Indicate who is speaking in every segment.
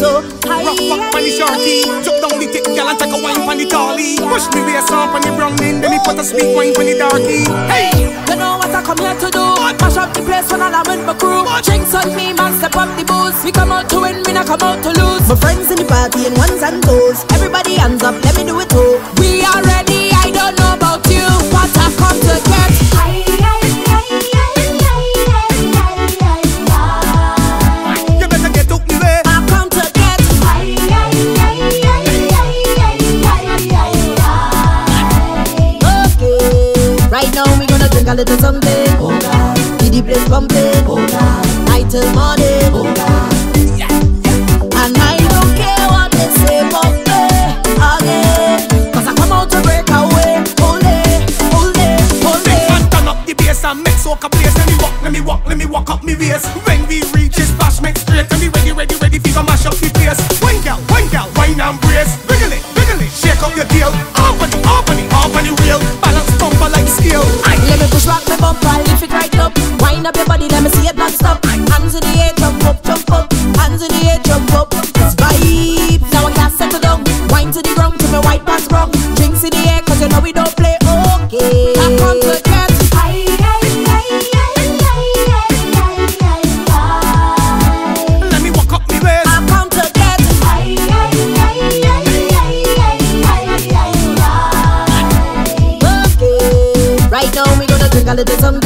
Speaker 1: rough fuck on the sharky. Jump down the thick gal and take a wine on the tally. Push me waist up on the browning, then me put a sweet wine on the darky. Hey,
Speaker 2: You know what I come here to do? Mash up the place when I'm with my crew. Drinks on me, man, step up the booze. We come out to win, we not come out to lose.
Speaker 3: My friends in the party and ones and twos. Everybody hands up, let me do it too.
Speaker 2: We are ready,
Speaker 3: drink a little something. Oh God. The place pumping. Oh God. Night till morning. Oh God. And I don't care what they say about me again. Cause I come out to break away. Ole, ole, ole.
Speaker 1: And turn up the bass and make soca blaze. Let me walk, let me walk, let me walk up me waist. When we reach this bash, make straight. And me ready, ready, ready for mash up the place. One gal, one gal, wine and brace. Wiggle it, wiggle it, shake up your tail.
Speaker 2: Wind up your body, let me see it non-stop. Hands in the air, jump up, jump up. Hands in the air, jump up. It's vibes. Now I can't settle down. Wind to the ground till my white pants brown. Drinks in the air, cause you know we don't play okay. I come to get.
Speaker 1: Let me walk up me waist.
Speaker 2: I come to get.
Speaker 3: Okay. Right now we gonna drink a little something.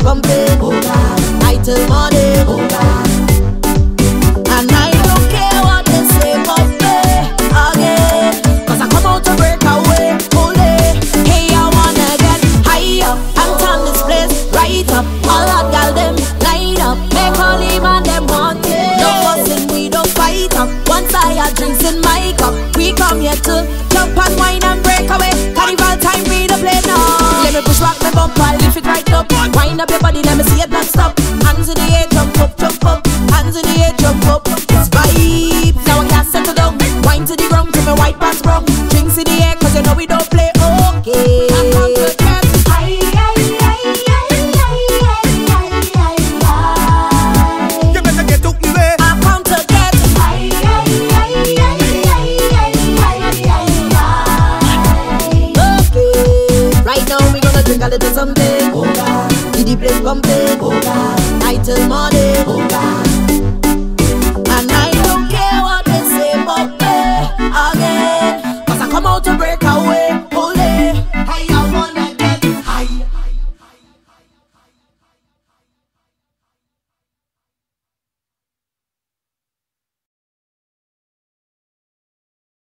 Speaker 3: Oh pumping. Oh God. Night till morning. Oh God. And I don't care what they say about me again. Cause I come out to break away. Oh Ole.
Speaker 2: Hey, I wanna get
Speaker 3: and turn this place right up. All hot gal them line up.
Speaker 2: Make all them want it.
Speaker 3: No fussing, we don't fight up. Drinks in my cup,
Speaker 2: We come here to up. Your body, let me see it non-stop.
Speaker 3: The place pumping. Oh God. Night till morning. Oh God.